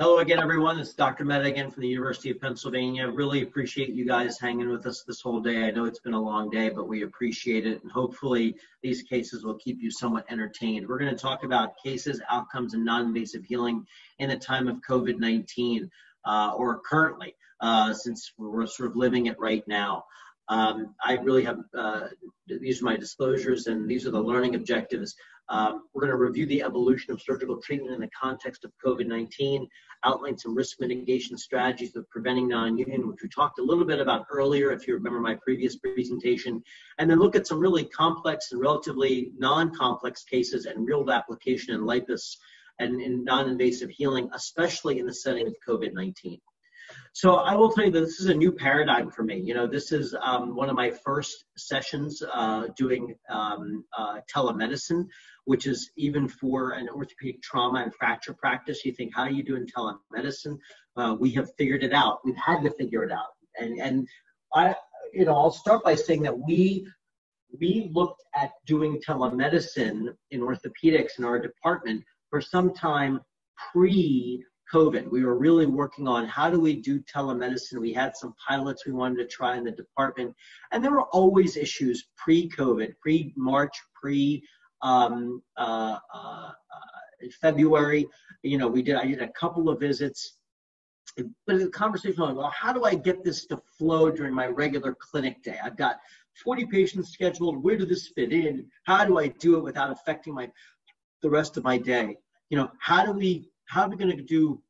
Hello again, everyone. It's Dr. Mehta again from the University of Pennsylvania. Really appreciate you guys hanging with us this whole day. I know it's been a long day, but we appreciate it. And hopefully these cases will keep you somewhat entertained. We're going to talk about cases, outcomes, and non-invasive healing in the time of COVID-19 uh, or currently, uh, since we're sort of living it right now. Um, I really have, uh, these are my disclosures and these are the learning objectives. Um, we're going to review the evolution of surgical treatment in the context of COVID-19, outline some risk mitigation strategies of preventing non-union, which we talked a little bit about earlier, if you remember my previous presentation, and then look at some really complex and relatively non-complex cases and real application in LIPUS and in non-invasive healing, especially in the setting of COVID-19. So I will tell you that this is a new paradigm for me. You know, this is um, one of my first sessions uh, doing um, uh, telemedicine, which is even for an orthopedic trauma and fracture practice. You think, how are you doing telemedicine? Uh, we have figured it out. We've had to figure it out. And and I, you know, I'll start by saying that we we looked at doing telemedicine in orthopedics in our department for some time pre COVID. We were really working on how do we do telemedicine. We had some pilots we wanted to try in the department, and there were always issues pre-COVID, pre-March, pre um, uh, uh, February. You know, we did. I did a couple of visits, but the conversation was, well, how do I get this to flow during my regular clinic day? I've got 40 patients scheduled. Where does this fit in? How do I do it without affecting my the rest of my day? You know, how do we how are we going to do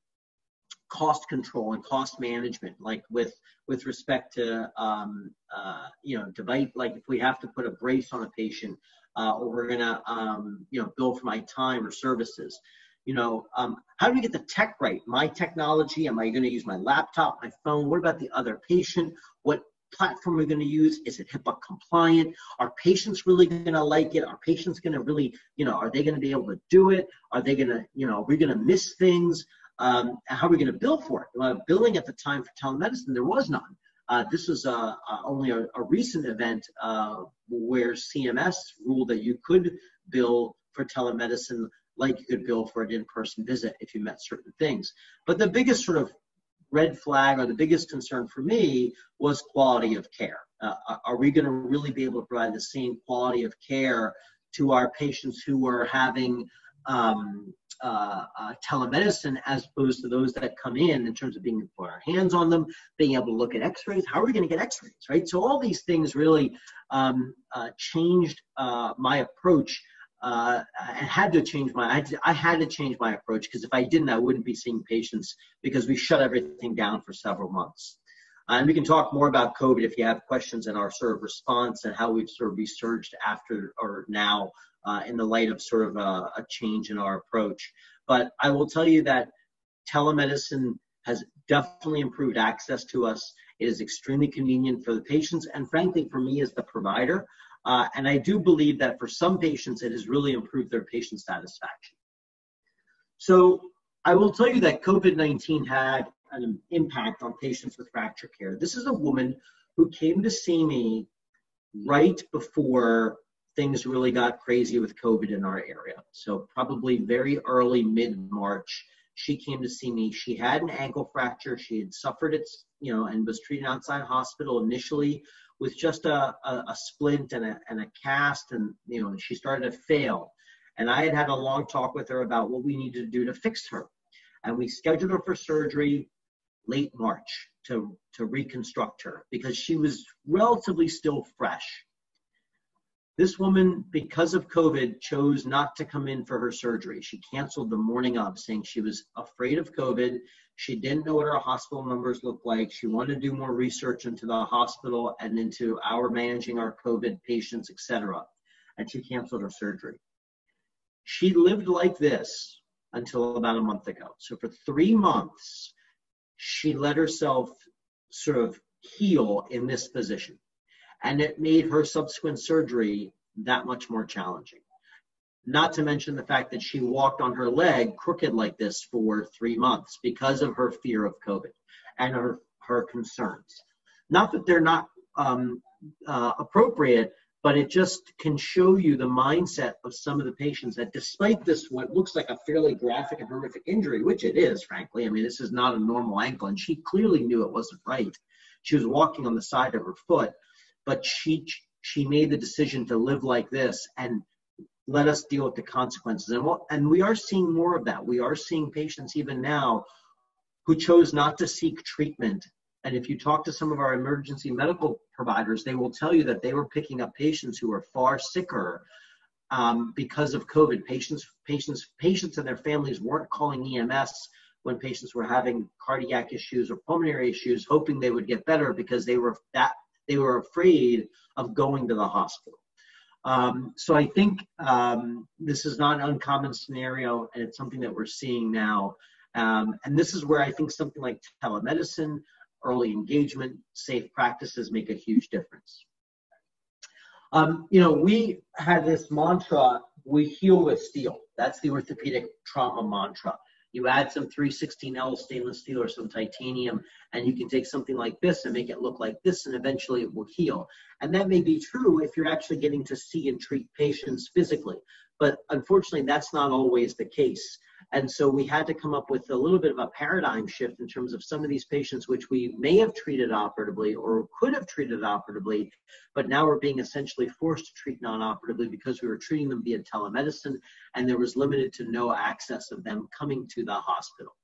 cost control and cost management, like with with respect to um, uh, you know device, like if we have to put a brace on a patient, uh, or we're going to um, you know bill for my time or services. You know, um, how do we get the tech right? My technology, am I going to use my laptop, my phone? What about the other patient? What platform we're going to use? Is it HIPAA compliant? Are patients really going to like it? Are patients going to really, you know, are they going to be able to do it? Are they going to, you know, are we going to miss things? Um, how are we going to bill for it? Uh, billing at the time for telemedicine, there was none. Uh, this was uh, uh only a, a, recent event uh, where CMS ruled that you could bill for telemedicine like you could bill for an in-person visit if you met certain things. But the biggest sort of red flag or the biggest concern for me was quality of care. Uh, are we going to really be able to provide the same quality of care to our patients who are having um, uh, uh, telemedicine as opposed to those that come in in terms of being able to put our hands on them, being able to look at x-rays. How are we going to get x-rays, right? So all these things really um, uh, changed uh, my approach uh, I had to change my I had to, I had to change my approach because if I didn't, I wouldn't be seeing patients because we shut everything down for several months. And we can talk more about COVID if you have questions in our sort of response and how we've sort of resurged after or now uh, in the light of sort of a, a change in our approach. But I will tell you that telemedicine has definitely improved access to us. It is extremely convenient for the patients and frankly for me as the provider. Uh, and I do believe that for some patients, it has really improved their patient satisfaction. So I will tell you that COVID-19 had an impact on patients with fracture care. This is a woman who came to see me right before things really got crazy with COVID in our area. So probably very early mid-March, she came to see me. She had an ankle fracture. She had suffered it, you know, and was treated outside hospital initially with just a, a, a splint and a, and a cast and you know she started to fail. And i had had a long talk with her about what we needed to do to fix her. And we scheduled her for surgery late march to to reconstruct her because she was relatively still fresh this woman, because of COVID, chose not to come in for her surgery. She canceled the morning of, saying she was afraid of COVID. She didn't know what her hospital numbers looked like. She wanted to do more research into the hospital and into our managing our COVID patients, etc. And she canceled her surgery. She lived like this until about a month ago. So for three months, she let herself sort of heal in this position and it made her subsequent surgery that much more challenging. Not to mention the fact that she walked on her leg crooked like this for three months because of her fear of COVID and her, her concerns. Not that they're not um, uh, appropriate, but it just can show you the mindset of some of the patients that despite this what looks like a fairly graphic and horrific injury which it is frankly i mean this is not a normal ankle and she clearly knew it wasn't right she was walking on the side of her foot but she she made the decision to live like this and let us deal with the consequences. And what and we are seeing more of that. We are seeing patients even now who chose not to seek treatment. And if you talk to some of our emergency medical providers, they will tell you that they were picking up patients who are far sicker um, because of COVID. Patients, patients, patients and their families weren't calling EMS when patients were having cardiac issues or pulmonary issues, hoping they would get better because they were that they were afraid of going to the hospital. Um, so I think um, this is not an uncommon scenario, and it's something that we're seeing now. Um, and this is where I think something like telemedicine, early engagement, safe practices make a huge difference. Um, you know, we had this mantra, we heal with steel. That's the orthopedic trauma mantra. You add some 316L stainless steel or some titanium, and you can take something like this and make it look like this, and eventually it will heal. And that may be true if you're actually getting to see and treat patients physically. But unfortunately, that's not always the case. And so we had to come up with a little bit of a paradigm shift in terms of some of these patients, which we may have treated operatively or could have treated operatively, but now we're being essentially forced to treat non-operatively because we were treating them via telemedicine and there was limited to no access of them coming to the hospital.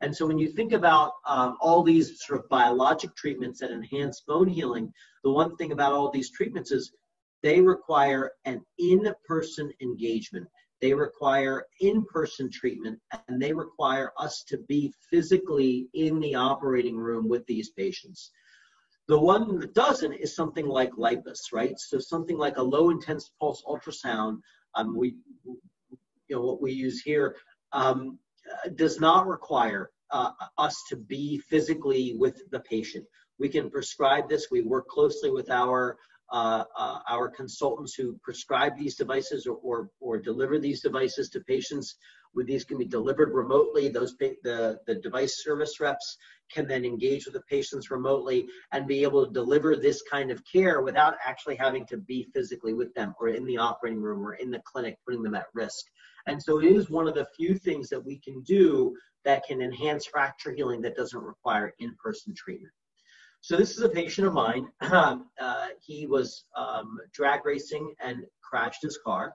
And so when you think about um, all these sort of biologic treatments that enhance bone healing, the one thing about all these treatments is they require an in-person engagement. They require in person treatment and they require us to be physically in the operating room with these patients. The one that doesn't is something like LIPUS, right? So something like a low intense pulse ultrasound, um, we, you know, what we use here um, does not require uh, us to be physically with the patient. We can prescribe this. We work closely with our uh, uh, our consultants who prescribe these devices or, or, or, deliver these devices to patients. With these can be delivered remotely. Those the, the device service reps can then engage with the patients remotely and be able to deliver this kind of care without actually having to be physically with them or in the operating room or in the clinic, putting them at risk. And so it is one of the few things that we can do that can enhance fracture healing that doesn't require in-person treatment. So this is a patient of mine. uh, he was um, drag racing and crashed his car.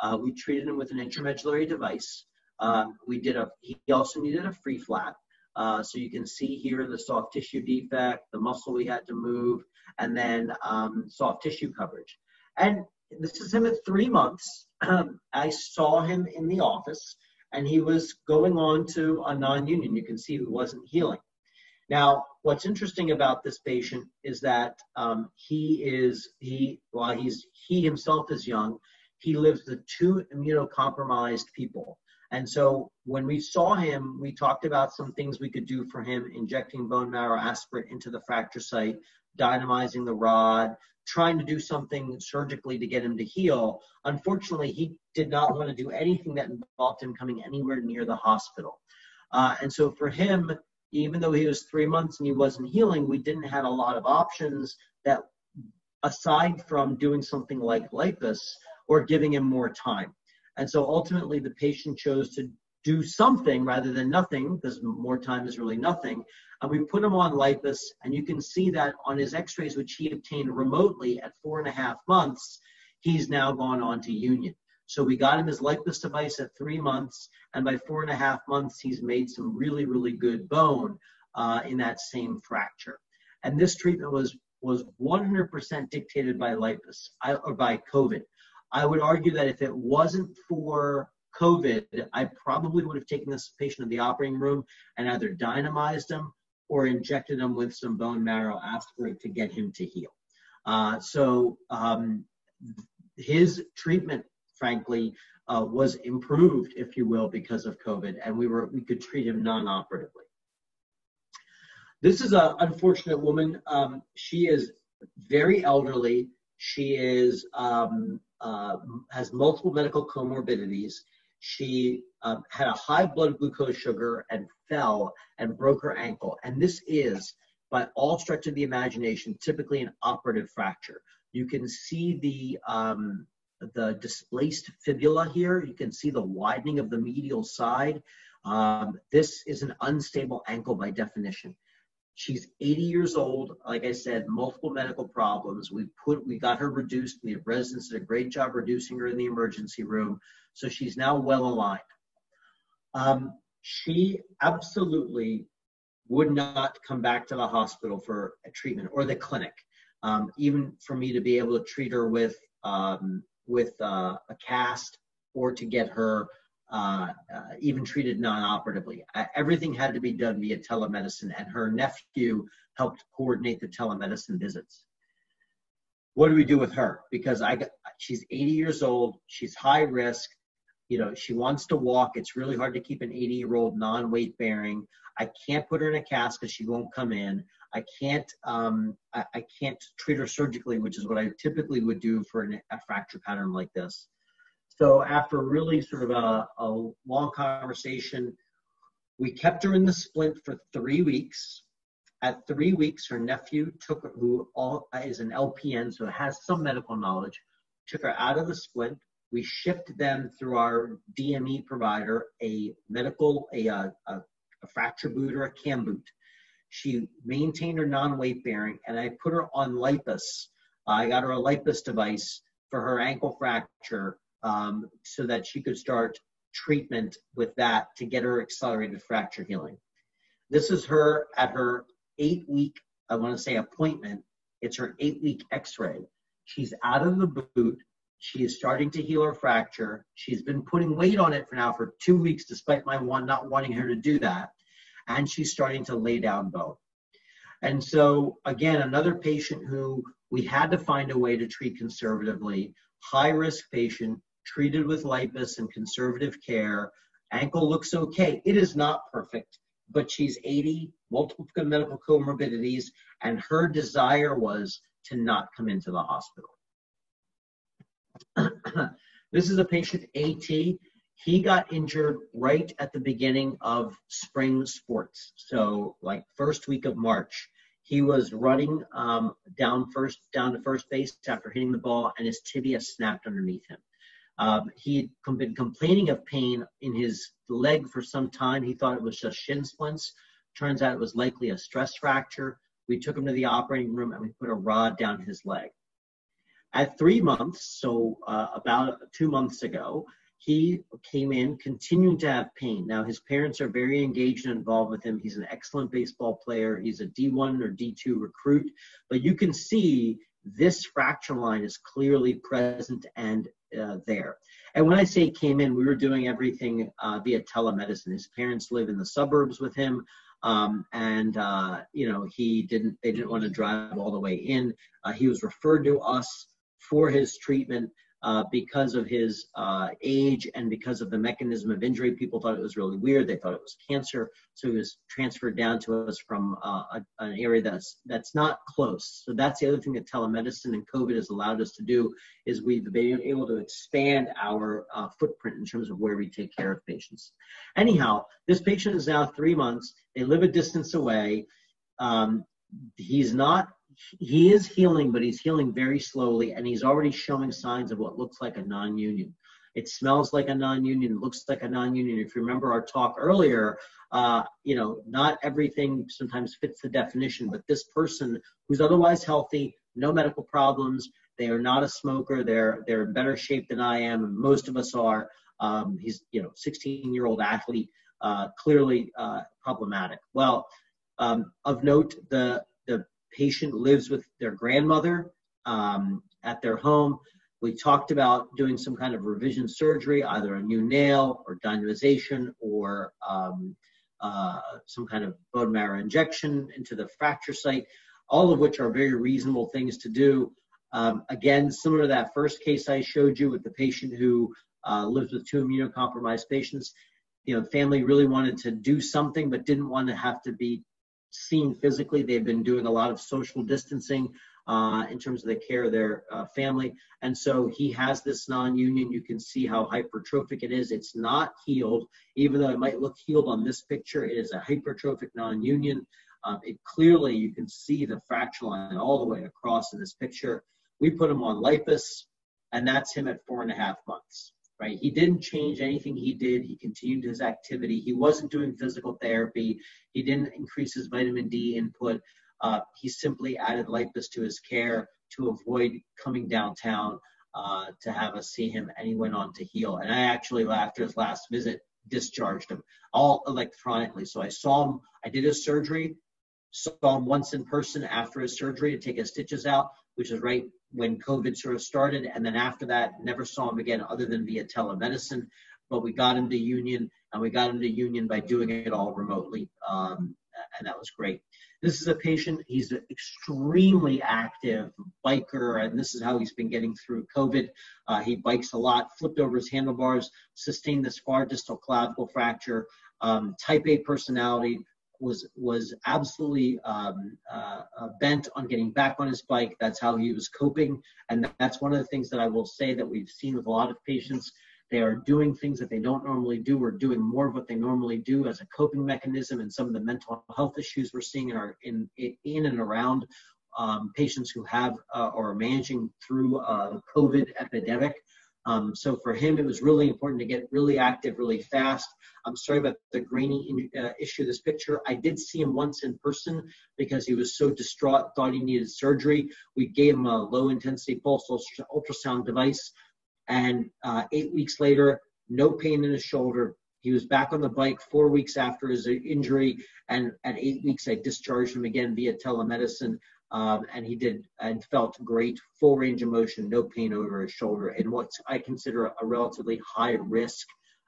Uh, we treated him with an intramedullary device. Um, we did a. He also needed a free flap. Uh, so you can see here the soft tissue defect, the muscle we had to move, and then um, soft tissue coverage. And this is him at three months. I saw him in the office, and he was going on to a non-union. You can see he wasn't healing. Now, what's interesting about this patient is that um, he is he while he's he himself is young, he lives with two immunocompromised people. And so when we saw him, we talked about some things we could do for him, injecting bone marrow aspirate into the fracture site, dynamizing the rod, trying to do something surgically to get him to heal. Unfortunately, he did not want to do anything that involved him coming anywhere near the hospital. Uh, and so for him, even though he was three months and he wasn't healing, we didn't have a lot of options that, aside from doing something like LIPUS or giving him more time. And so ultimately, the patient chose to do something rather than nothing, because more time is really nothing. And we put him on LIPUS, and you can see that on his x rays, which he obtained remotely at four and a half months, he's now gone on to Union. So we got him his LIPUS device at three months, and by four and a half months, he's made some really, really good bone uh, in that same fracture. And this treatment was was 100% dictated by LIPUS I, or by COVID. I would argue that if it wasn't for COVID, I probably would have taken this patient to the operating room and either dynamized him or injected him with some bone marrow aspirate to get him to heal. Uh, so um, his treatment frankly, uh, was improved, if you will, because of COVID, and we were we could treat him non-operatively. This is an unfortunate woman. Um, she is very elderly. She is um, uh, has multiple medical comorbidities. She um, had a high blood glucose sugar and fell and broke her ankle. And this is, by all stretch of the imagination, typically an operative fracture You can see the, um, the displaced fibula here. You can see the widening of the medial side. Um, this is an unstable ankle by definition. She's 80 years old. Like I said, multiple medical problems. We put, we got her reduced. The residents did a great job reducing her in the emergency room. So she's now well aligned. Um, she absolutely would not come back to the hospital for treatment or the clinic. Um, even for me to be able to treat her with um, with uh, a cast or to get her uh, uh, even treated non-operatively. everything had to be done via telemedicine, and her nephew helped coordinate the telemedicine visits. What do we do with her? Because I got, she's 80 years old, she's high risk. You know, she wants to walk. It's really hard to keep an 80 year old non weight bearing. I can't put her in a cast because she won't come in. I can't um, I, I, can't treat her surgically, which is what I typically would do for an, a fracture pattern like this. So after really sort of a, a long conversation, we kept her in the splint for three weeks. At three weeks, her nephew took her, who all, is an LPN, so has some medical knowledge, took her out of the splint. We shipped them through our DME provider a medical, a, a, a fracture boot or a cam boot. She maintained her non-weight bearing, and I put her on LIPUS. I got her a LIPUS device for her ankle fracture um, so that she could start treatment with that to get her accelerated fracture healing. This is her at her eight week, I want to say appointment. It's her eight week x ray. She's out of the boot. She is starting to heal her fracture. She's been putting weight on it for now for two weeks, despite my one not wanting her to do that. And she's starting to lay down bone. And so, again, another patient who we had to find a way to treat conservatively, high risk patient, treated with lipus and conservative care. Ankle looks okay. It is not perfect, but she's 80, multiple medical comorbidities, and her desire was to not come into the hospital. this is a patient AT. He got injured right at the beginning of spring sports. So, like first week of March, he was running um, down first down to first base after hitting the ball, and his tibia snapped underneath him. Um, he had been complaining of pain in his leg for some time. He thought it was just shin splints. Turns out it was likely a stress fracture. We took him to the operating room and we put a rod down his leg. At three months, so uh, about two months ago, he came in continuing to have pain. Now, his parents are very engaged and involved with him. He's an excellent baseball player. He's a D1 or D2 recruit. But you can see this fracture line is clearly present and uh, there. And when I say came in, we were doing everything uh, via telemedicine. His parents live in the suburbs with him. Um, and uh, you know he didn't they didn't want to drive all the way in uh, he was referred to us for his treatment uh, because of his uh, age and because of the mechanism of injury. People thought it was really weird. They thought it was cancer. So he was transferred down to us from uh, a, an area that's that's not close. So that's the other thing that telemedicine and COVID has allowed us to do is we've been able to expand our uh, footprint in terms of where we take care of patients. Anyhow, this patient is now three months. They live a distance away. Um, he's not he is healing, but he's healing very slowly, and he's already showing signs of what looks like a non-union. It smells like a non-union, looks like a non-union. If you remember our talk earlier, uh, you know, not everything sometimes fits the definition, but this person who's otherwise healthy, no medical problems, they are not a smoker, they're they're in better shape than I am, and most of us are. Um, he's you know 16 year old athlete, uh, clearly uh, problematic. Well, um, of note, the patient lives with their grandmother um, at their home. We talked about doing some kind of revision surgery, either a new nail or dynamization or um, uh, some kind of bone marrow injection into the fracture site, all of which are very reasonable things to do. Um, again, similar to that first case I showed you with the patient who uh, lives with two immunocompromised patients, you know, family really wanted to do something but didn't want to have to be seen physically. They've been doing a lot of social distancing uh, in terms of the care of their uh, family. And so he has this non-union. You can see how hypertrophic it is. It's not healed, even though it might look healed on this picture. It is a hypertrophic non-union. Um, it clearly, you can see the fracture line all the way across in this picture. We put him on Lipus, and that's him at four and a half months, right? He didn't change anything he did. He continued his activity. He wasn't doing physical therapy. He didn't increase his vitamin D input. Uh, he simply added Lipus to his care to avoid coming downtown uh, to have us see him, and he went on to heal. And I actually, after his last visit, discharged him all electronically. So I saw him, I did his surgery, saw him once in person after his surgery to take his stitches out, which is right when COVID sort of started. And then after that, never saw him again other than via telemedicine. But we got him to Union, and we got him to Union by doing it all remotely. Um, and that was great. This is a patient, he's an extremely active biker, and this is how he's been getting through COVID. Uh, he bikes a lot, flipped over his handlebars, sustained this far distal clavicle fracture, um, type A personality, was was absolutely um, uh, uh, bent on getting back on his bike. That's how he was coping, and that's one of the things that I will say that we've seen with a lot of patients they are doing things that they don't normally do or doing more of what they normally do as a coping mechanism and some of the mental health issues we're seeing in our in in and around um, patients who have uh, or are managing through uh, the COVID epidemic. Um, so for him, it was really important to get really active, really fast. I'm sorry about the grainy uh, issue of this picture. I did see him once in person because he was so distraught, thought he needed surgery. We gave him a low intensity pulse ultrasound device and uh, eight weeks later, no pain in his shoulder. He was back on the bike four weeks after his injury, and at eight weeks, I discharged him again via telemedicine, um, and he did and felt great, full range of motion, no pain over his shoulder, and what I consider a relatively high risk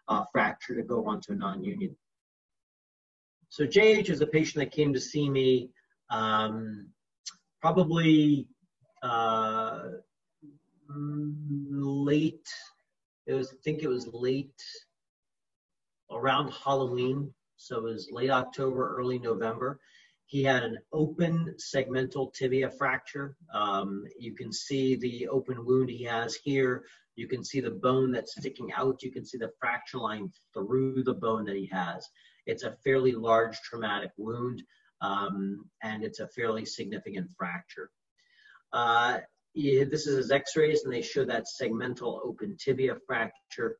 uh, fracture to go onto a non-union. So JH is a patient that came to see me um, probably uh, late. It was, I think it was late around Halloween. So it was late October, early November. He had an open segmental tibia fracture. Um, you can see the open wound he has here. You can see the bone that's sticking out. You can see the fracture line through the bone that he has. It's a fairly large traumatic wound, um, and it's a fairly significant fracture. Uh, this is his x-rays and they show that segmental open tibia fracture.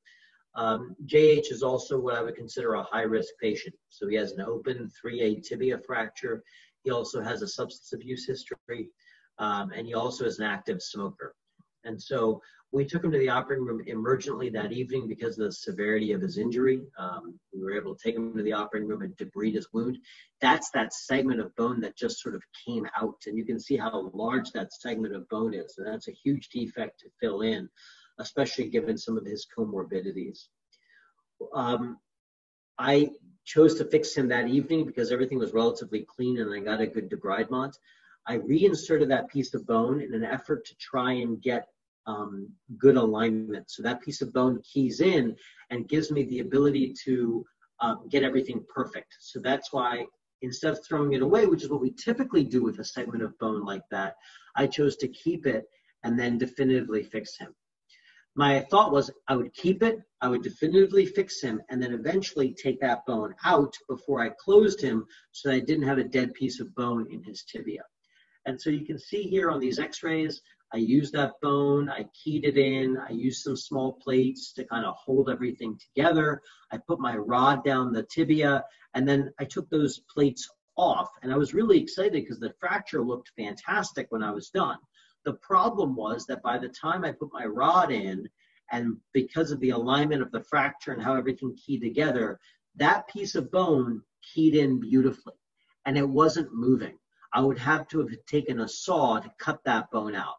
Um, JH is also what I would consider a high-risk patient. So he has an open 3A tibia fracture. He also has a substance abuse history, um, and he also is an active smoker. And so we took him to the operating room emergently that evening because of the severity of his injury. Um, we were able to take him to the operating room and debride his wound. That's that segment of bone that just sort of came out. And you can see how large that segment of bone is. And that's a huge defect to fill in, especially given some of his comorbidities. Um, I chose to fix him that evening because everything was relatively clean and I got a good debridement. I reinserted that piece of bone in an effort to try and get um, good alignment. So that piece of bone keys in and gives me the ability to um, get everything perfect. So that's why instead of throwing it away, which is what we typically do with a segment of bone like that, I chose to keep it and then definitively fix him. My thought was I would keep it, I would definitively fix him, and then eventually take that bone out before I closed him so that I didn't have a dead piece of bone in his tibia. And so you can see here on these x-rays, I used that bone, I keyed it in, I used some small plates to kind of hold everything together. I put my rod down the tibia, and then I took those plates off. And I was really excited because the fracture looked fantastic when I was done. The problem was that by the time I put my rod in, and because of the alignment of the fracture and how everything keyed together, that piece of bone keyed in beautifully and it wasn't moving. I would have to have taken a saw to cut that bone out.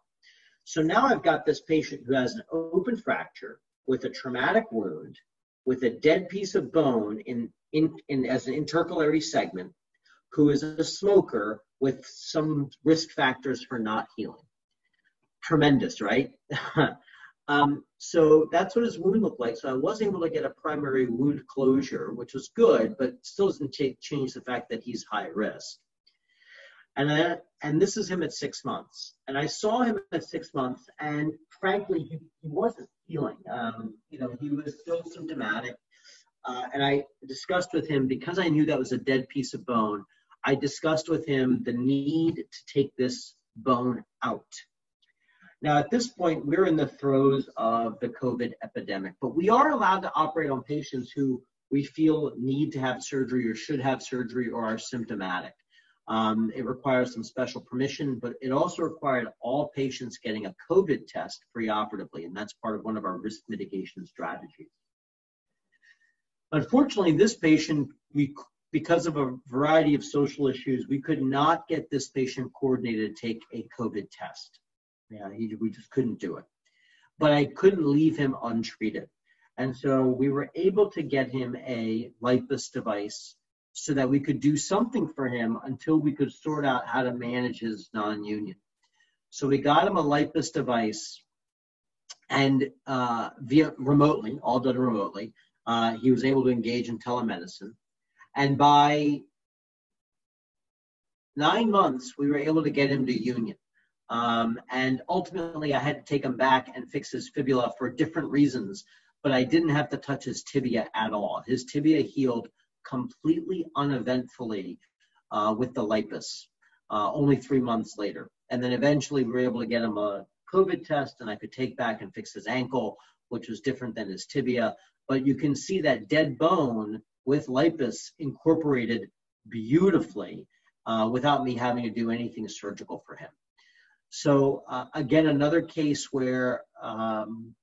So now I've got this patient who has an open fracture with a traumatic wound, with a dead piece of bone in, in, in as an intercalary segment, who is a smoker with some risk factors for not healing. Tremendous, right? um, so that's what his wound looked like. So I was able to get a primary wound closure, which was good, but still doesn't change the fact that he's high risk. And I, and this is him at six months. And I saw him at six months, and frankly, he, he wasn't healing. Um, you know, he was still symptomatic. Uh, and I discussed with him because I knew that was a dead piece of bone. I discussed with him the need to take this bone out. Now, at this point, we're in the throes of the COVID epidemic, but we are allowed to operate on patients who we feel need to have surgery or should have surgery or are symptomatic. Um, it requires some special permission, but it also required all patients getting a COVID test preoperatively, and that's part of one of our risk mitigation strategies. Unfortunately, this patient, we, because of a variety of social issues, we could not get this patient coordinated to take a COVID test. Yeah, he, we just couldn't do it. But I couldn't leave him untreated. And so we were able to get him a LIPUS device so that we could do something for him until we could sort out how to manage his non-union. So we got him a LIPUS device and uh, via remotely, all done remotely, uh, he was able to engage in telemedicine. And by nine months, we were able to get him to union. Um, and ultimately, I had to take him back and fix his fibula for different reasons, but I didn't have to touch his tibia at all. His tibia healed completely uneventfully uh, with the lipus, uh, only three months later. And then eventually, we were able to get him a COVID test, and I could take back and fix his ankle, which was different than his tibia. But you can see that dead bone with lipus incorporated beautifully uh, without me having to do anything surgical for him. So uh, again, another case where um,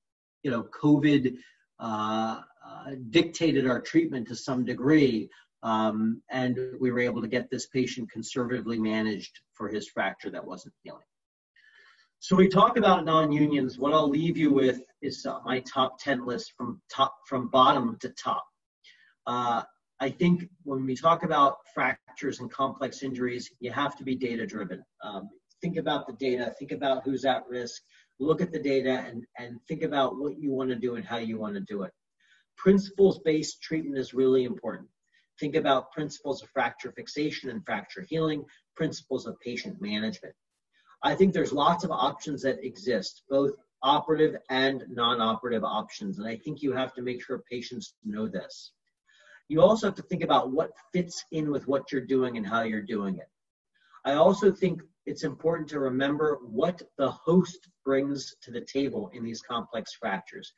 you know COVID uh, uh, dictated our treatment to some degree, um, and we were able to get this patient conservatively managed for his fracture that wasn't healing. So we talk about non-unions. What I'll leave you with is uh, my top 10 list from top from bottom to top. Uh, I think when we talk about fractures and complex injuries, you have to be data driven. Um, think about the data, think about who's at risk, look at the data, and, and think about what you want to do and how you want to do it. Principles based treatment is really important. Think about principles of fracture fixation and fracture healing, principles of patient management. I think there's lots of options that exist, both operative and non operative options. And I think you have to make sure patients know this. You also have to think about what fits in with what you're doing and how you're doing it. I also think it's important to remember what the host brings to the table in these complex fractures.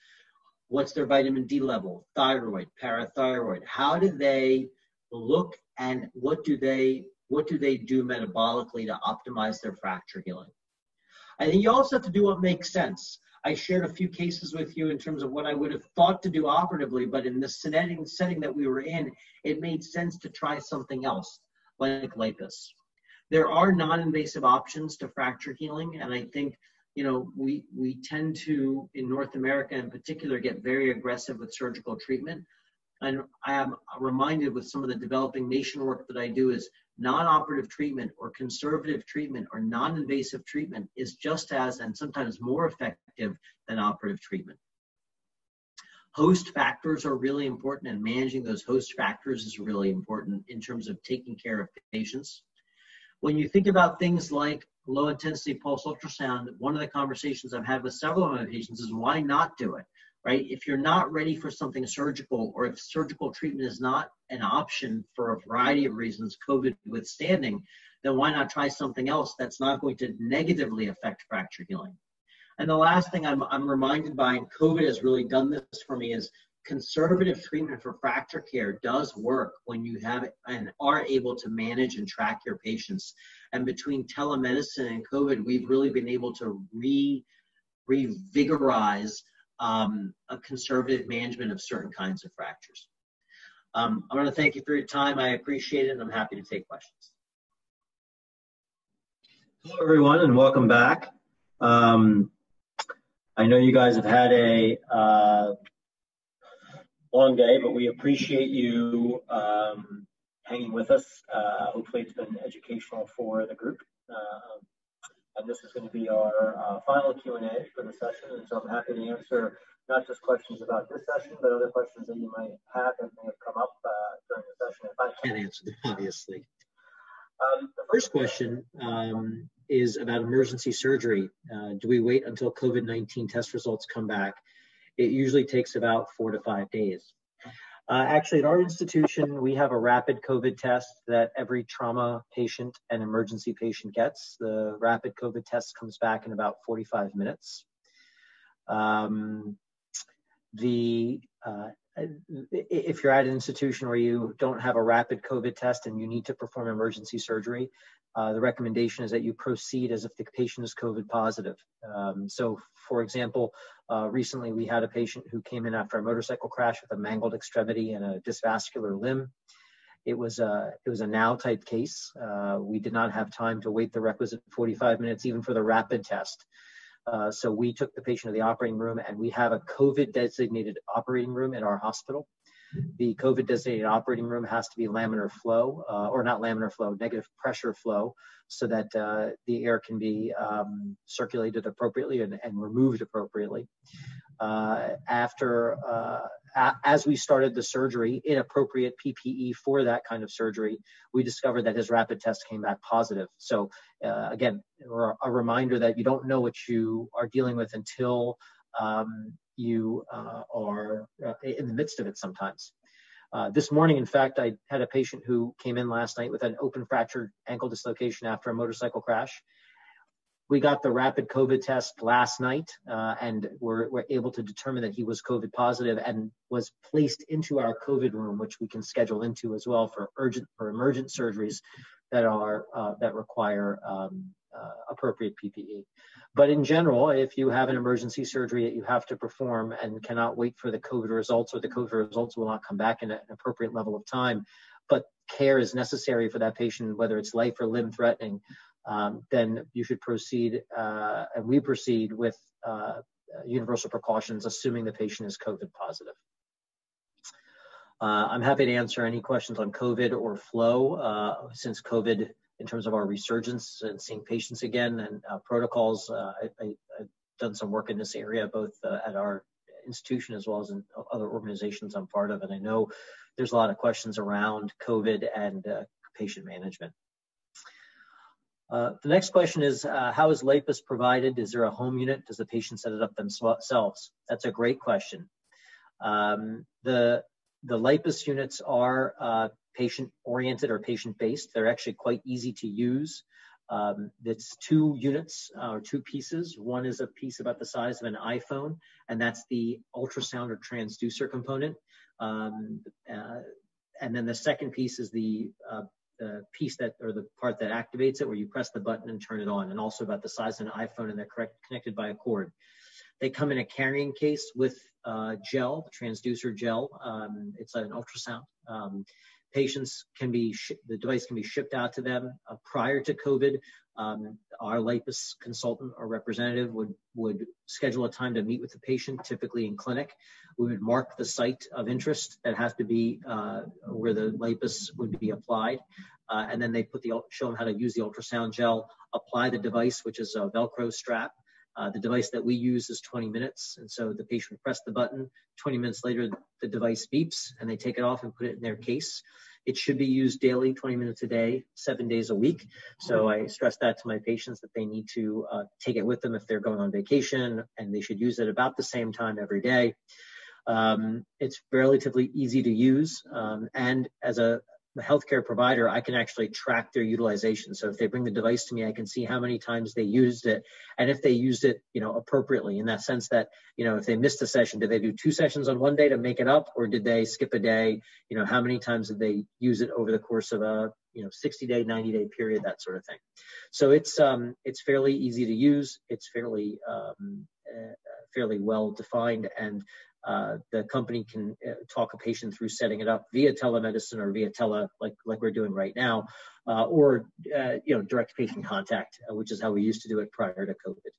What's their vitamin D level, thyroid, parathyroid? How do they look and what do they what do they do metabolically to optimize their fracture healing? I think you also have to do what makes sense. I shared a few cases with you in terms of what I would have thought to do operatively, but in the setting, setting that we were in, it made sense to try something else, like LIPUS. There are non-invasive options to fracture healing, and I think you know we we tend to in North America in particular get very aggressive with surgical treatment. And I am reminded with some of the developing nation work that I do is non-operative treatment or conservative treatment or non-invasive treatment is just as and sometimes more effective than operative treatment. Host factors are really important and managing those host factors is really important in terms of taking care of patients. When you think about things like low intensity pulse ultrasound, one of the conversations I've had with several of my patients is why not do it, right? If you're not ready for something surgical or if surgical treatment is not an option for a variety of reasons, COVID withstanding, then why not try something else that's not going to negatively affect fracture healing? And the last thing I'm, I'm reminded by, and COVID has really done this for me, is conservative treatment for fracture care does work when you have and are able to manage and track your patients. And between telemedicine and COVID, we've really been able to re revigorize um, a conservative management of certain kinds of fractures. Um, I want to thank you for your time. I appreciate it, and I'm happy to take questions. Hello, everyone, and welcome back. Um, I know you guys have had a uh, long day, but we appreciate you um, hanging with us. Uh, hopefully, it's been educational for the group. Uh, and this is going to be our uh, final Q&A for the session. And so I'm happy to answer not just questions about this session, but other questions that you might have that may have come up uh, during the session. If I can't answer them, obviously. Um, the first question um, is about emergency surgery. Uh, do we wait until COVID-19 test results come back? It usually takes about four to five days. Uh, actually, at our institution, we have a rapid COVID test that every trauma patient and emergency patient gets. The rapid COVID test comes back in about 45 minutes. Um, the uh, if you're at an institution where you don't have a rapid COVID test and you need to perform emergency surgery, uh, the recommendation is that you proceed as if the patient is COVID positive. Um, so, for example, uh, recently we had a patient who came in after a motorcycle crash with a mangled extremity and a dysvascular limb. It was a it was a now type case. Uh, we did not have time to wait the requisite 45 minutes even for the rapid test. Uh, so we took the patient to the operating room, and we have a COVID designated operating room in our hospital. The COVID designated operating room has to be laminar flow, uh, or not laminar flow, negative pressure flow, so that uh, the air can be um, circulated appropriately and, and removed appropriately. Uh, after, uh, a- as we started the surgery, inappropriate PPE for that kind of surgery, we discovered that his rapid test came back positive. So, uh, again, a reminder that you don't know what you are dealing with until um, you uh, are uh, in the midst of it sometimes. Uh, this morning, in fact, I had a patient who came in last night with an open fractured ankle dislocation after a motorcycle crash. We got the rapid COVID test last night uh, and were, were, able to determine that he was COVID positive and was placed into our COVID room, which we can schedule into as well for urgent for emergent surgeries that are uh, that require um, appropriate PPE. But in general, if you have an emergency surgery that you have to perform and cannot wait for the COVID results, or the COVID results will not come back in an appropriate level of time, but care is necessary for that patient, whether it's life or limb threatening, um, then you should proceed, uh, and we proceed with uh, universal precautions, assuming the patient is COVID positive. Uh, I'm happy to answer any questions on COVID or flow uh, since COVID in terms of our resurgence and seeing patients again and uh, protocols. Uh, I, have done some work in this area, both uh, at our institution as well as in other organizations I'm part of. And I know there's a lot of questions around COVID and uh, patient management. Uh, the next question is, uh, how is LIPUS provided? Is there a home unit? Does the patient set it up themselves? That's a great question. Um, the the LIPUS units are patient oriented or patient based. They're actually quite easy to use. Um, it's two units uh, or two pieces. One is a piece about the size of an iPhone, and that's the ultrasound or transducer component. Um, uh, and then the second piece is the, uh, the piece that, or the part that activates it, where you press the button and turn it on, and also about the size of an iPhone, and they're correct, connected by a cord. They come in a carrying case with uh, gel, the transducer gel. Um, it's an ultrasound. Um, patients can be the device can be shipped out to them uh, prior to COVID. Um, our LIPUS consultant or representative would would schedule a time to meet with the patient, typically in clinic. We would mark the site of interest that has to be uh, where the LIPUS would be applied, uh, and then they put the show them how to use the ultrasound gel, apply the device, which is a Velcro strap. Uh, the device that we use is 20 minutes, and so the patient would press the button. 20 minutes later, the device beeps, and they take it off and put it in their case. It should be used daily, 20 minutes a day, seven days a week. So I stress that to my patients that they need to uh, take it with them if they're going on vacation, and they should use it about the same time every day. Um, it's relatively easy to use, um, and as a the healthcare provider, I can actually track their utilization. So if they bring the device to me, I can see how many times they used it and if they used it, you know, appropriately in that sense that, you know, if they missed a session, did they do two sessions on one day to make it up or did they skip a day? You know, how many times did they use it over the course of a, you know, 60 day, 90 day period, that sort of thing. So it's, um, it's fairly easy to use. It's fairly, um, uh, fairly well defined and uh, the company can uh, talk a patient through setting it up via telemedicine or via tele, like like we're doing right now, uh, or uh, you know direct patient contact, uh, which is how we used to do it prior to COVID.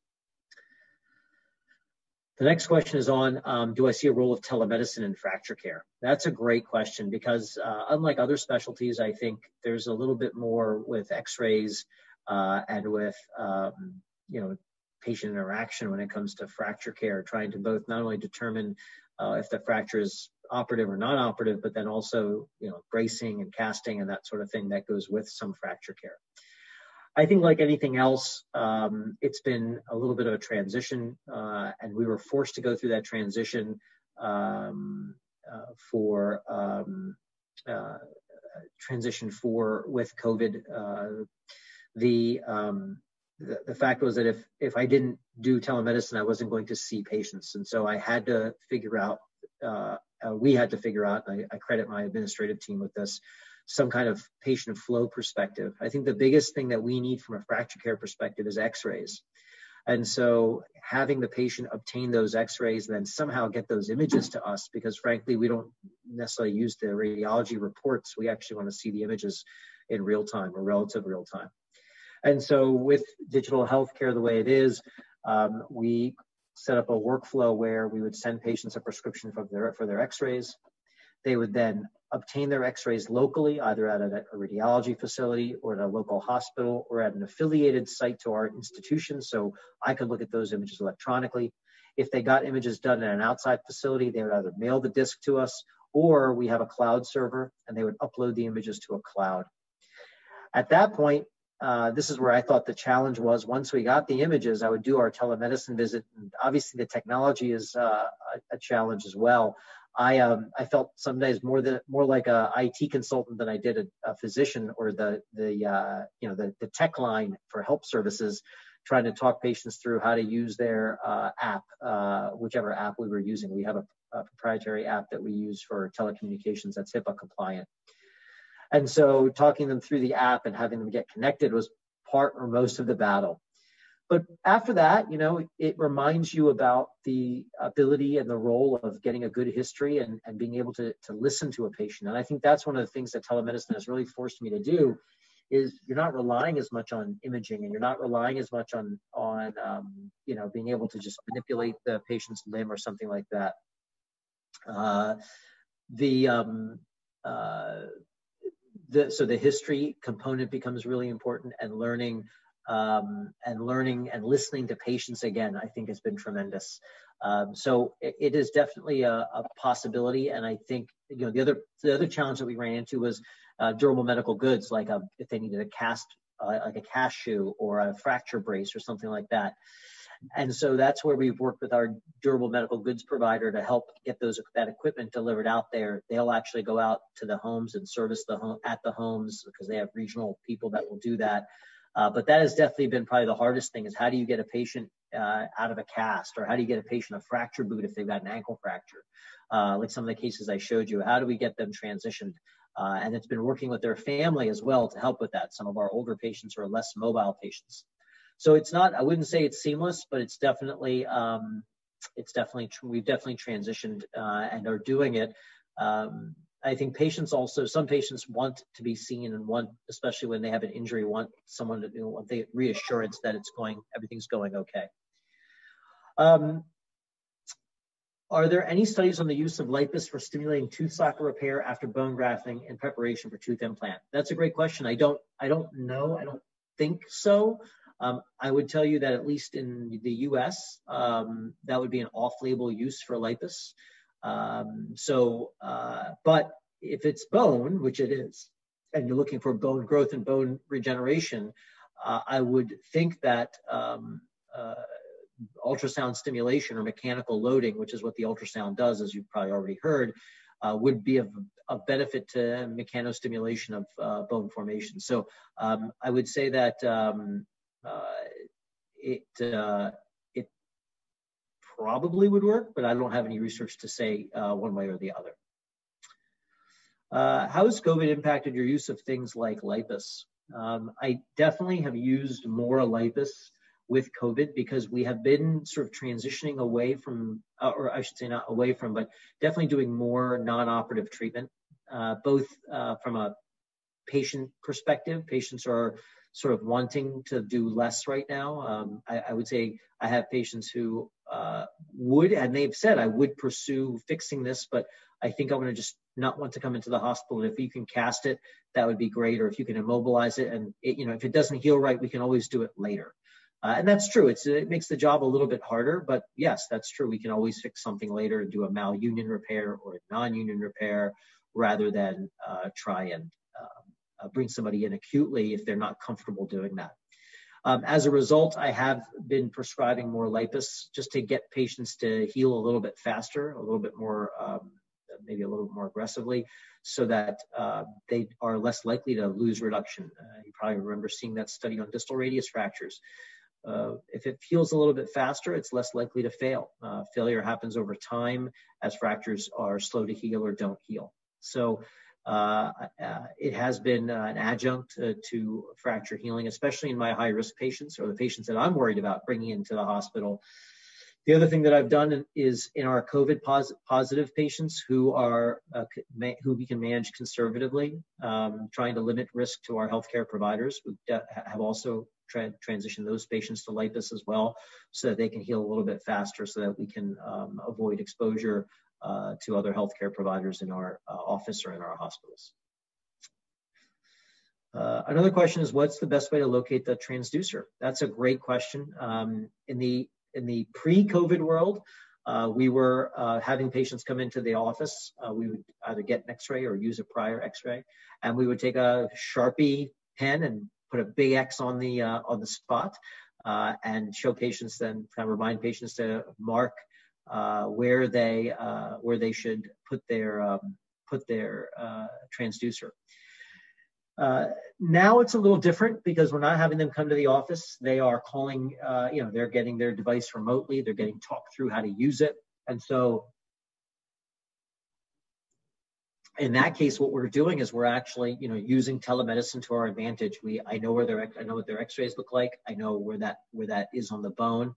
The next question is on um, Do I see a role of telemedicine in fracture care? That's a great question because, unlike other specialties, I think there's a little bit more with x rays and with um, you know patient interaction when it comes to fracture care, trying to both not only determine uh, if the fracture is operative or non-operative, but then also, you know, bracing and casting and that sort of thing that goes with some fracture care. I think like anything else, um, it's been a little bit of a transition, uh, and we were forced to go through that transition um, uh, for um, uh, transition for with COVID. Uh, the, um, the, the fact was that if if I didn't do telemedicine, I wasn't going to see patients, and so I had to figure out. Uh, we had to figure out. I, I credit my administrative team with this some kind of patient flow perspective. I think the biggest thing that we need from a fracture care perspective is x-rays. And so having the patient obtain those x-rays and then somehow get those images to us, because frankly, we don't necessarily use the radiology reports. We actually want to see the images in real time or relative real time. And so with digital healthcare the way it is, um, we set up a workflow where we would send patients a prescription for their, for their x-rays. They would then obtain their x-rays locally, either at a, a, radiology facility or at a local hospital or at an affiliated site to our institution. So I could look at those images electronically. If they got images done in an outside facility, they would either mail the disk to us or we have a cloud server and they would upload the images to a cloud. At that point, uh, this is where I thought the challenge was. Once we got the images, I would do our telemedicine visit. And obviously, the technology is uh, a, a, challenge as well. I um, I felt some days more than more like a IT consultant than I did a, a physician or the the uh, you know the the tech line for help services, trying to talk patients through how to use their uh, app, uh, whichever app we were using. We have a, a, proprietary app that we use for telecommunications that's HIPAA compliant, and so talking them through the app and having them get connected was part or most of the battle but after that, you know, it reminds you about the ability and the role of getting a good history and, and being able to, to listen to a patient. And I think that's one of the things that telemedicine has really forced me to do is you're not relying as much on imaging and you're not relying as much on, on um, you know, being able to just manipulate the patient's limb or something like that. Uh, the, um, uh, the, so the history component becomes really important and learning um, and learning and listening to patients again, I think has been tremendous. Um, so it, it is definitely a, a, possibility, and I think you know the other the other challenge that we ran into was uh, durable medical goods, like a, if they needed a cast, uh, like a cast shoe or a fracture brace or something like that. And so that's where we've worked with our durable medical goods provider to help get those that equipment delivered out there. They'll actually go out to the homes and service the home at the homes because they have regional people that will do that. Uh, but that has definitely been probably the hardest thing is how do you get a patient uh, out of a cast or how do you get a patient a fracture boot if they've got an ankle fracture? Uh, like some of the cases I showed you, how do we get them transitioned? Uh, and it's been working with their family as well to help with that. Some of our older patients are less mobile patients. So it's not, I wouldn't say it's seamless, but it's definitely, um, it's definitely, we've definitely transitioned uh, and are doing it. Um, I think patients also, some patients want to be seen and want, especially when they have an injury, want someone to want the reassurance that it's going, everything's going okay. Um, are there any studies on the use of LIPUS for stimulating tooth socket repair after bone grafting in preparation for tooth implant? That's a great question. I don't, I don't know. I don't think so. Um, I would tell you that at least in the U.S., um, that would be an off-label use for LIPUS. Um, so, uh, but if it's bone, which it is, and you're looking for bone growth and bone regeneration, uh, I would think that um, uh, ultrasound stimulation or mechanical loading, which is what the ultrasound does, as you've probably already heard, uh, would be of, of benefit to mechanostimulation of uh, bone formation. So um, I would say that um, uh, it probably would work, but I don't have any research to say uh, one way or the other. Uh, how has COVID impacted your use of things like LIPUS? Um, I definitely have used more LIPUS with COVID because we have been sort of transitioning away from, uh, or I should say not away from, but definitely doing more non-operative treatment, uh, both uh, from a patient perspective. Patients are sort of wanting to do less right now. Um, I, I, would say I have patients who uh, would, and they've said I would pursue fixing this, but I think I'm going to just not want to come into the hospital. And if you can cast it, that would be great. Or if you can immobilize it, and it, you know, if it doesn't heal right, we can always do it later. Uh, and that's true. It's, it makes the job a little bit harder, but yes, that's true. We can always fix something later and do a malunion repair or a non-union repair rather than uh, try and uh, bring somebody in acutely if they're not comfortable doing that. Um, as a result, I have been prescribing more LIPUS just to get patients to heal a little bit faster, a little bit more um, maybe a little bit more aggressively so that uh, they are less likely to lose reduction. Uh, you probably remember seeing that study on distal radius fractures. Uh, if it heals a little bit faster, it's less likely to fail. Uh, failure happens over time as fractures are slow to heal or don't heal. So it has been uh, an adjunct to fracture healing, especially in my high risk patients or the patients that I'm worried about bringing into the hospital. The other thing that I've done is in our COVID pos- positive patients who are uh, who we can manage conservatively, um, trying to limit risk to our healthcare providers. We have also tra- transitioned those patients to LIPUS as well, so that they can heal a little bit faster, so that we can um, avoid exposure uh, to other healthcare providers in our uh, office or in our hospitals. Uh, another question is, what's the best way to locate the transducer? That's a great question. Um, in the in the pre-COVID world, uh, we were uh, having patients come into the office. Uh, we would either get an X-ray or use a prior X-ray, and we would take a Sharpie pen and put a big X on the on the spot, and show patients then kind of remind patients to mark where they where they should put their um, put their transducer. Uh, now it's a little different because we're not having them come to the office. They are calling, uh, you know, they're getting their device remotely. They're getting talked through how to use it. And so in that case, what we're doing is we're actually, you know, using telemedicine to our advantage. We, I know where their, I know what their X-rays look like. I know where that, where that is on the bone.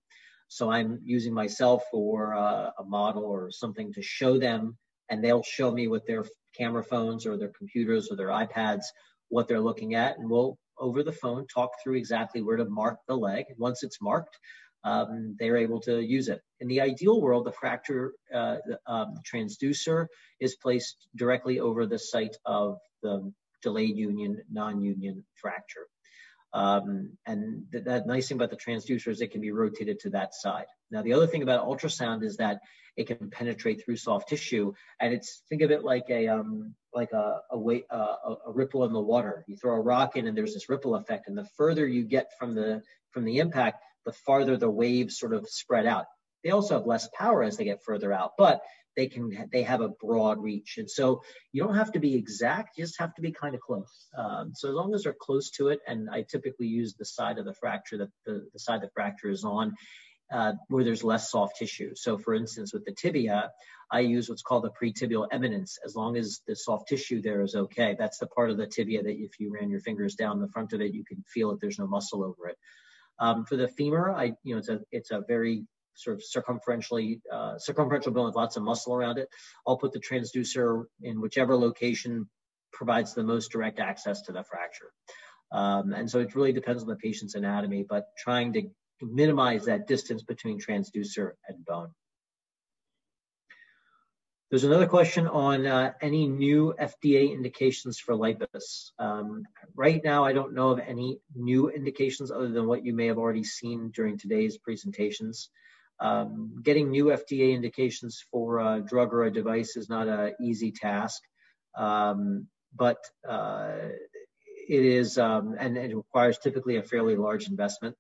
So I'm using myself for uh, a model or something to show them, and they'll show me with their camera phones or their computers or their iPads what they're looking at, and we'll over the phone talk through exactly where to mark the leg. Once it's marked, um, they're able to use it. In the ideal world, the fracture uh, um, transducer is placed directly over the site of the delayed union, non-union fracture. Um, and th- that nice thing about the transducer is it can be rotated to that side. Now, the other thing about ultrasound is that it can penetrate through soft tissue, and it's think of it like a um, like a a, weight, uh, a ripple in the water. You throw a rock in, and there's this ripple effect, and the further you get from the from the impact, the farther the waves sort of spread out. They also have less power as they get further out, but they can they have a broad reach. And so you don't have to be exact you just have to be kind of close. Um, so as long as they're close to it and i typically use the side of the fracture that the, the side the fracture is on uh, where there's less soft tissue. So for instance with the tibia i use what's called the pretibial eminence. As long as the soft tissue there is okay that's the part of the tibia that if you ran your fingers down the front of it you can feel it. there's no muscle over it. Um, for the femur, I you know it's a it's a very sort of circumferentially uh, circumferential bone with lots of muscle around it. I'll put the transducer in whichever location provides the most direct access to the fracture. Um, and so it really depends on the patient's anatomy, but trying to minimize that distance between transducer and bone. There's another question on uh, any new FDA indications for LIPUS. Um, right now, I don't know of any new indications other than what you may have already seen during today's presentations. Um, getting new FDA indications for a drug or a device is not an easy task, um, but uh, it is, um, and it requires typically a fairly large investment.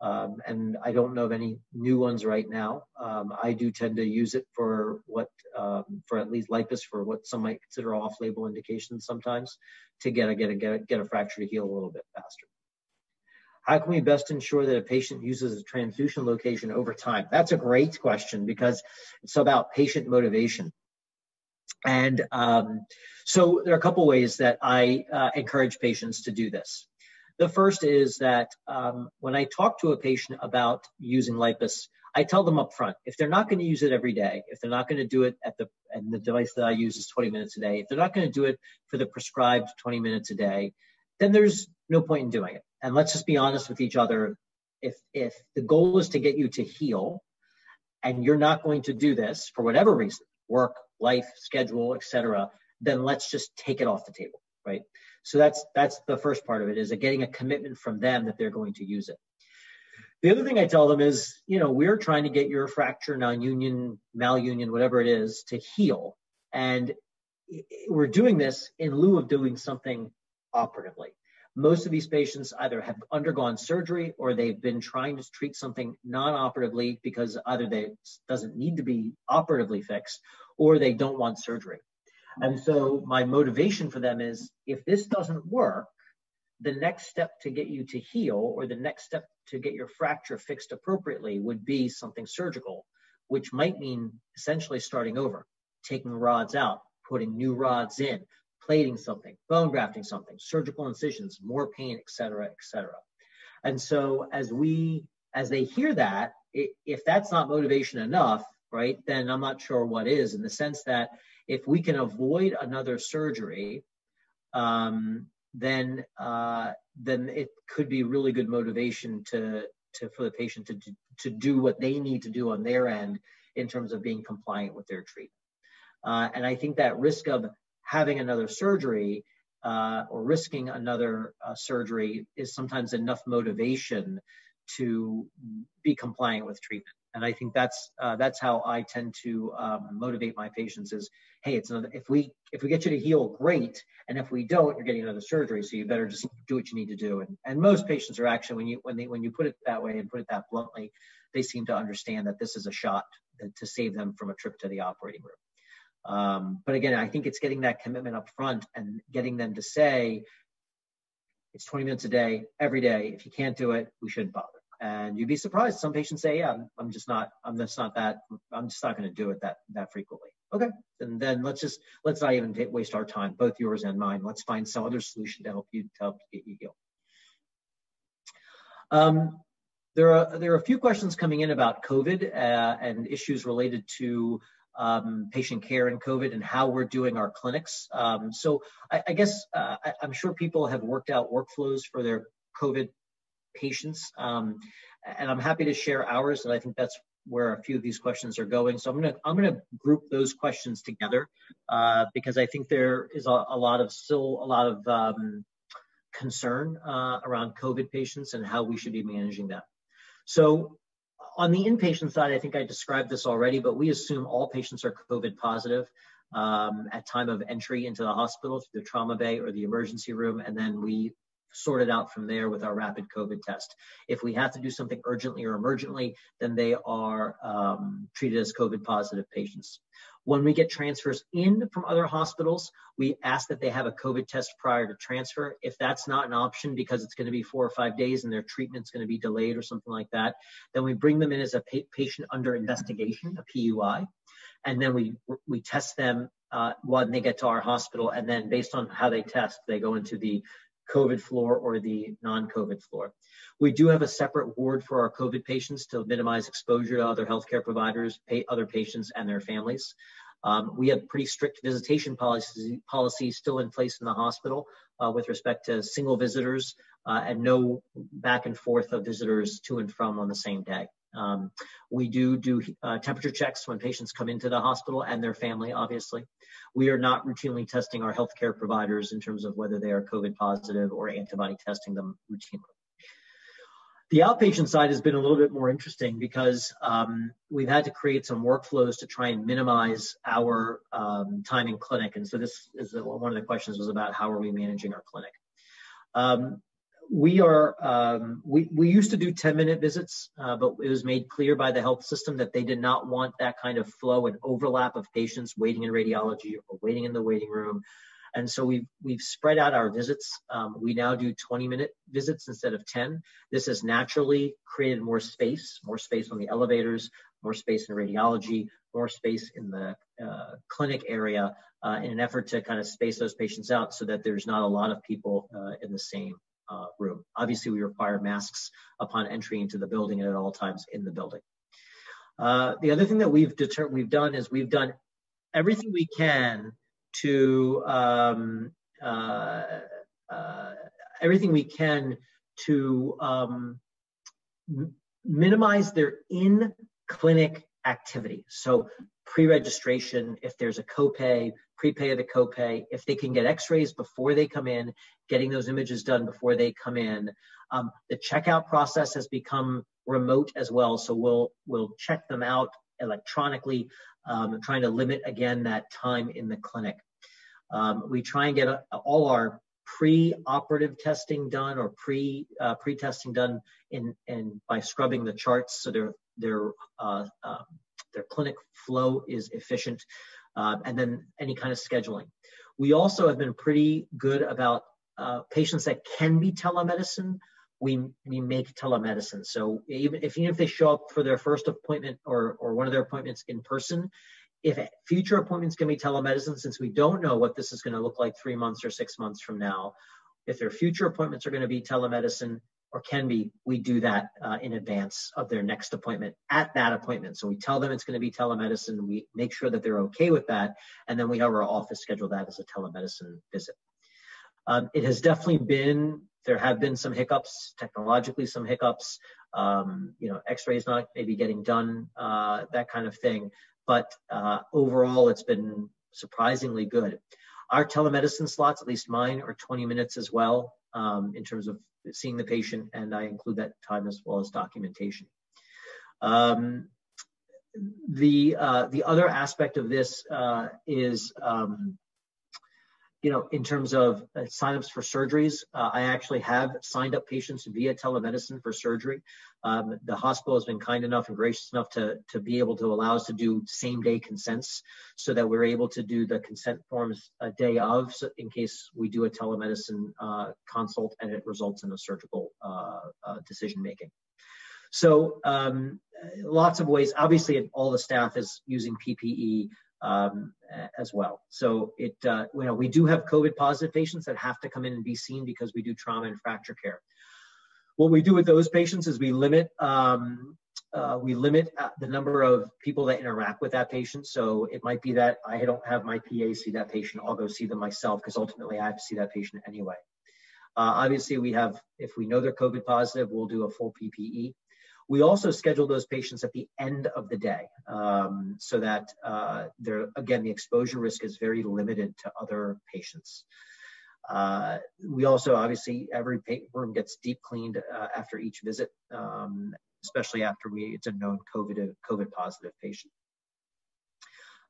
Um, and I don't know of any new ones right now. Um, I do tend to use it for what, um, for at least LIPUS, for what some might consider off-label indications sometimes, to get a get a get a, get a fracture to heal a little bit faster. How can we best ensure that a patient uses a transfusion location over time? That's a great question because it's about patient motivation. And um, so there are a couple ways that I uh, encourage patients to do this. The first is that um, when I talk to a patient about using LIPUS, I tell them up front if they're not going to use it every day, if they're not going to do it at the and the device that I use is 20 minutes a day, if they're not going to do it for the prescribed 20 minutes a day, then there's no point in doing it. And let's just be honest with each other. If if the goal is to get you to heal, and you're not going to do this for whatever reason, work, life, schedule, etc., then let's just take it off the table, right? So that's that's the first part of it is getting a commitment from them that they're going to use it. The other thing I tell them is, you know, we're trying to get your fracture, non-union, malunion, whatever it is, to heal, and we're doing this in lieu of doing something operatively. Most of these patients either have undergone surgery or they've been trying to treat something non-operatively because either they doesn't need to be operatively fixed or they don't want surgery. And so my motivation for them is if this doesn't work, the next step to get you to heal or the next step to get your fracture fixed appropriately would be something surgical, which might mean essentially starting over, taking rods out, putting new rods in, plating something, bone grafting something, surgical incisions, more pain, et cetera, et cetera. And so as we, as they hear that, if that's not motivation enough, right, then I'm not sure what is in the sense that if we can avoid another surgery, um, then uh, then it could be really good motivation to to for the patient to to do what they need to do on their end in terms of being compliant with their treatment. Uh, and I think that risk of having another surgery uh, or risking another uh, surgery is sometimes enough motivation to be compliant with treatment. And I think that's uh, that's how I tend to um, motivate my patients is, hey, it's another. If we if we get you to heal, great. And if we don't, you're getting another surgery. So you better just do what you need to do. And and most patients are actually when you when they when you put it that way and put it that bluntly, they seem to understand that this is a shot to save them from a trip to the operating room. Um, but again, I think it's getting that commitment up front and getting them to say, it's 20 minutes a day, every day. If you can't do it, we shouldn't bother. And you'd be surprised. Some patients say, "Yeah, I'm, just not. I'm just not that. I'm just not going to do it that that frequently." Okay, and then let's just let's not even waste our time, both yours and mine. Let's find some other solution to help you to help get you healed. Um, there are there are a few questions coming in about COVID uh, and issues related to um, patient care and COVID and how we're doing our clinics. Um, so I, I guess uh, I, am sure people have worked out workflows for their COVID patients. Um, and I'm happy to share ours, and I think that's where a few of these questions are going. So I'm gonna I'm gonna group those questions together uh, because I think there is a, a, lot of still a lot of um, concern uh, around COVID patients and how we should be managing that. So on the inpatient side, I think I described this already, but we assume all patients are COVID positive um, at time of entry into the hospital through the trauma bay or the emergency room, and then we sort it out from there with our rapid COVID test. If we have to do something urgently or emergently, then they are um, treated as COVID positive patients. When we get transfers in from other hospitals, we ask that they have a COVID test prior to transfer. If that's not an option because it's going to be four or five days and their treatment's going to be delayed or something like that, then we bring them in as a pa- patient under investigation, a PUI, and then we we test them uh, when they get to our hospital, and then based on how they test, they go into the COVID floor or the non-COVID floor. We do have a separate ward for our COVID patients to minimize exposure to other healthcare providers, pay other patients and their families. Um, we have pretty strict visitation policies, policies still in place in the hospital uh, with respect to single visitors uh, and no back and forth of visitors to and from on the same day. Um, we do do uh, temperature checks when patients come into the hospital and their family, obviously. We are not routinely testing our healthcare providers in terms of whether they are COVID positive or antibody testing them routinely. The outpatient side has been a little bit more interesting because um, we've had to create some workflows to try and minimize our um, time in clinic. And so this is one of the questions was about how are we managing our clinic. Um, we are um, we, we used to do 10 minute visits uh, but it was made clear by the health system that they did not want that kind of flow and overlap of patients waiting in radiology or waiting in the waiting room. And so we've we've spread out our visits. Um, we now do 20 minute visits instead of 10 this has naturally created more space more space on the elevators more space in radiology more space in the uh, clinic area uh, in an effort to kind of space those patients out so that there's not a lot of people uh, in the same uh, room. Obviously, we require masks upon entry into the building and at all times in the building. Uh, the other thing that we've deter- we've done is we've done everything we can to um, uh, uh everything we can to um, m- minimize their in clinic activity. So pre-registration, if there's a copay, prepay of the copay, if they can get x-rays before they come in, getting those images done before they come in. Um, the checkout process has become remote as well, so we'll we'll check them out electronically, um, trying to limit again that time in the clinic. Um, we try and get a, all our pre-operative testing done or pre uh, pre-testing done in in by scrubbing the charts so their their uh, uh, their clinic flow is efficient. uh, and then any kind of scheduling. We also have been pretty good about uh, patients that can be telemedicine. We we make telemedicine. So even if even if they show up for their first appointment or or one of their appointments in person, if future appointments can be telemedicine, since we don't know what this is going to look like three months or six months from now, if their future appointments are going to be telemedicine, or can be, we do that uh, in advance of their next appointment at that appointment. So we tell them it's going to be telemedicine. We make sure that they're okay with that. And then we have our office schedule that as a telemedicine visit. Um, it has definitely been, there have been some hiccups, technologically some hiccups, um, you know, x-rays not maybe getting done, uh, that kind of thing. But uh, overall, it's been surprisingly good. Our telemedicine slots, at least mine, are 20 minutes as well um, in terms of seeing the patient, and I include that time as well as documentation. Um, the uh, the other aspect of this uh, is um, you know, in terms of uh, signups for surgeries, uh, I actually have signed up patients via telemedicine for surgery. Um, the hospital has been kind enough and gracious enough to, to be able to allow us to do same day consents so that we're able to do the consent forms a day of so in case we do a telemedicine uh, consult and it results in a surgical uh, uh, decision making. So um, lots of ways, obviously all the staff is using PPE um, as well. So it, uh, you know, we do have COVID positive patients that have to come in and be seen because we do trauma and fracture care. What we do with those patients is we limit um, uh, we limit uh, the number of people that interact with that patient. So it might be that I don't have my PA see that patient. I'll go see them myself because ultimately I have to see that patient anyway. Uh, obviously, we have, if we know they're COVID positive, we'll do a full PPE. We also schedule those patients at the end of the day um, so that uh, again, the exposure risk is very limited to other patients. Uh, we also, obviously, every room gets deep cleaned uh, after each visit, um, especially after we it's a known COVID, COVID positive patient.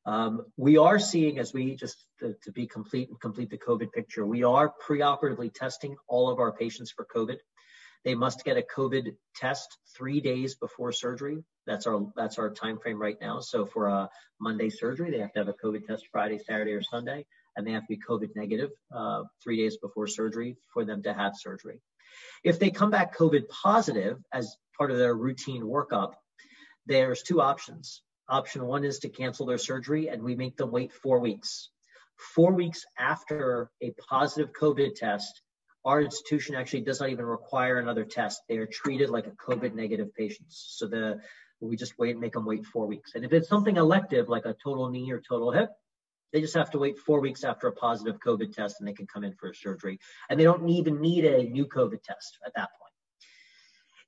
Um, we are seeing, as we just to, to, be complete and complete the COVID picture, we are preoperatively testing all of our patients for COVID. They must get a COVID test three days before surgery. That's our that's our time frame right now. So for a Monday surgery, they have to have a COVID test Friday, Saturday, or Sunday, and they have to be COVID negative uh, three days before surgery for them to have surgery. If they come back COVID positive as part of their routine workup, there's two options. Option one is to cancel their surgery, and we make them wait four weeks. Four weeks after a positive COVID test, our institution actually does not even require another test. They are treated like a COVID negative patients. So the we just wait and make them wait four weeks. And if it's something elective like a total knee or total hip, they just have to wait four weeks after a positive COVID test and they can come in for a surgery. And they don't even need a new COVID test at that point.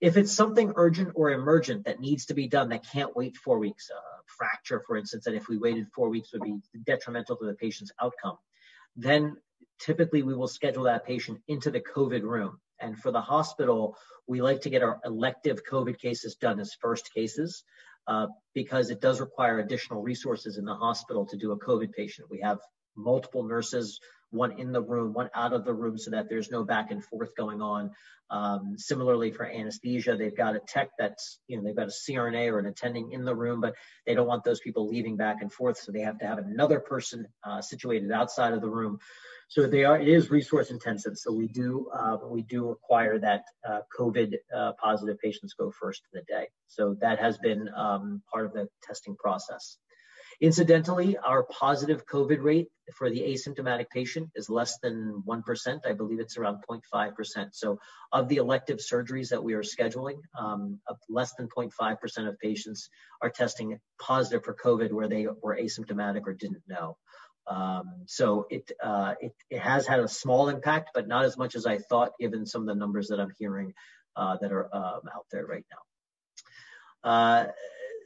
If it's something urgent or emergent that needs to be done that can't wait four weeks, a fracture, for instance, and if we waited four weeks would be detrimental to the patient's outcome, then typically we will schedule that patient into the COVID room. And for the hospital, we like to get our elective COVID cases done as first cases uh, because it does require additional resources in the hospital to do a COVID patient. We have multiple nurses, one in the room, one out of the room, so that there's no back and forth going on. Um, similarly, for anesthesia, they've got a tech that's, you know, they've got a CRNA or an attending in the room, but they don't want those people leaving back and forth, so they have to have another person uh, situated outside of the room. So they are, it is resource intensive. So we do, uh, we do require that uh, COVID uh, positive patients go first in the day. So that has been um, part of the testing process. Incidentally, our positive COVID rate for the asymptomatic patient is less than 1%. I believe it's around 0.5%. So of the elective surgeries that we are scheduling, um, less than 0.5% of patients are testing positive for COVID where they were asymptomatic or didn't know. Um, so it, uh, it, it has had a small impact, but not as much as I thought, given some of the numbers that I'm hearing uh, that are um, out there right now. Uh,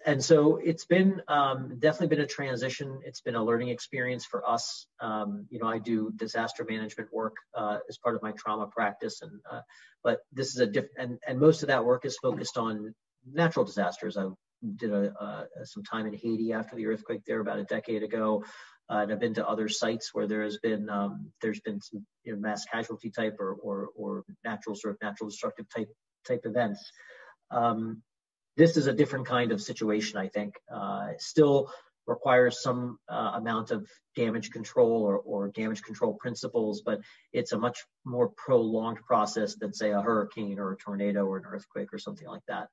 and so it's been um, definitely been a transition. It's been a learning experience for us. Um, you know, I do disaster management work uh, as part of my trauma practice, and uh, but this is a different and, and most of that work is focused on natural disasters. I did a, uh, some time in Haiti after the earthquake there about a decade ago. Uh, and I've been to other sites where there has been um, there's been some you know, mass casualty type or, or, or natural sort of natural destructive type type events. Um, this is a different kind of situation, I think. Uh, still requires some uh, amount of damage control or, or, damage control principles, but it's a much more prolonged process than say a hurricane or a tornado or an earthquake or something like that.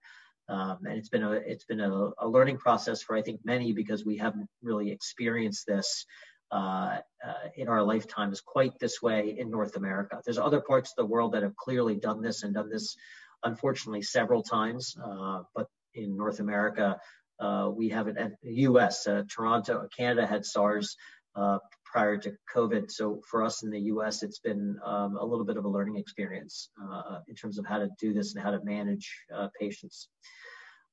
Um, and it's been a it's been a, a, learning process for I think many because we haven't really experienced this uh, uh, in our lifetimes quite this way in North America. There's other parts of the world that have clearly done this and done this, unfortunately, several times. Uh, but in North America, uh, we have it at U.S. Uh, Toronto, Canada had SARS uh, prior to COVID. So for us in the U.S., it's been um, a little bit of a learning experience in terms of how to do this and how to manage patients.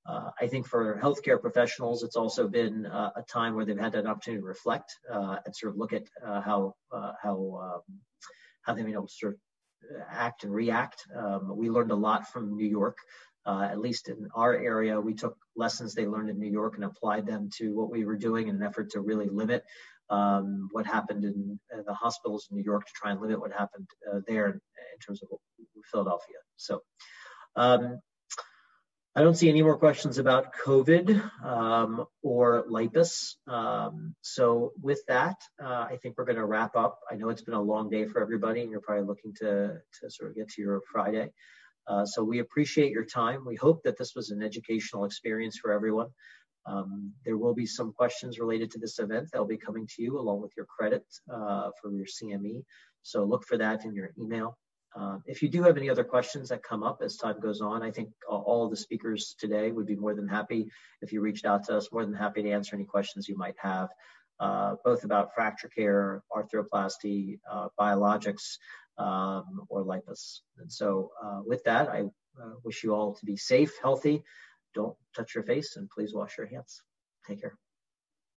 Uh, I think for healthcare professionals, it's also been uh, a time where they've had an opportunity to reflect uh, and sort of look at uh, how uh, how um, how they've been able to sort of act and react. Um, we learned a lot from New York. Uh, at least in our area, we took lessons they learned in New York and applied them to what we were doing in an effort to really limit um, what happened in, in, the hospitals in New York to try and limit what happened there in, in, terms of Philadelphia. So. Um, I don't see any more questions about COVID um, or LIPUS. Um, so with that, uh, I think we're going to wrap up. I know it's been a long day for everybody, and you're probably looking to to sort of get to your Friday. Uh, so we appreciate your time. We hope that this was an educational experience for everyone. Um, there will be some questions related to this event that will be coming to you along with your credit uh, for your CME. So look for that in your email. Uh, if you do have any other questions that come up as time goes on, I think all of the speakers today would be more than happy if you reached out to us, more than happy to answer any questions you might have, uh, both about fracture care, arthroplasty, uh, biologics, um, or LIPUS. And so uh, with that, I uh, wish you all to be safe, healthy, don't touch your face, and please wash your hands. Take care.